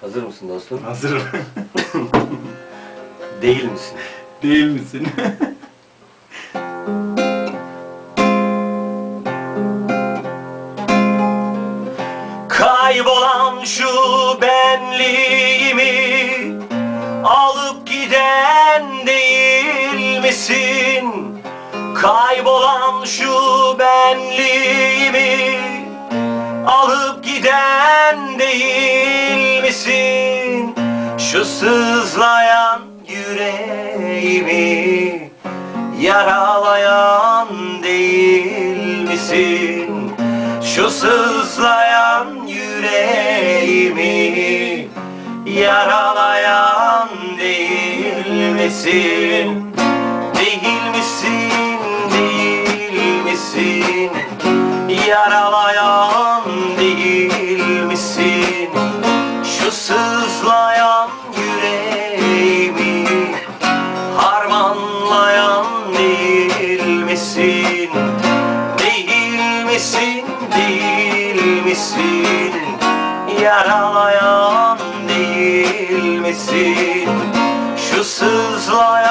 Hazır mısın dostum? Hazırım. Değil misin? Değil misin? Kaybolan şu benliğimi alıp giden değil misin? Kaybolan şu benliğimi alıp giden değil misin? Şu sızlayan yüreğimi yaralayan değil misin? Şu sızlayan yüreğimi yaralayan değil misin? Değil misin, değil misin? Yaralayan değil misin? Misin, değil misin? Yaralayan değil misin? Şu sızlayan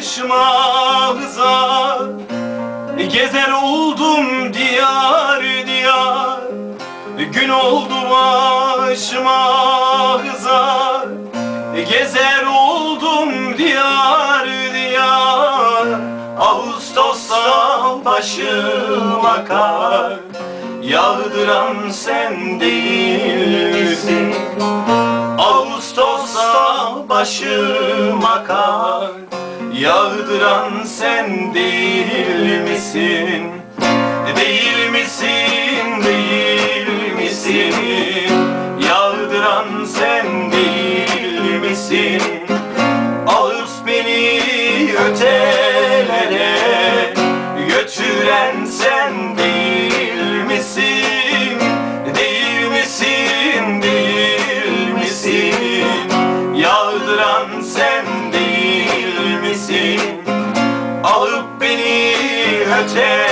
başıma hızar Gezer oldum diyar diyar. Gün oldu başıma Gezer oldum diyar diyar. Ağustos'ta başıma kar. Yağdıran sen değil misin? Ağustos'ta başıma kar Yağdıran sen değil misin? Değil misin, değil misin? Yağdıran sen değil misin? there.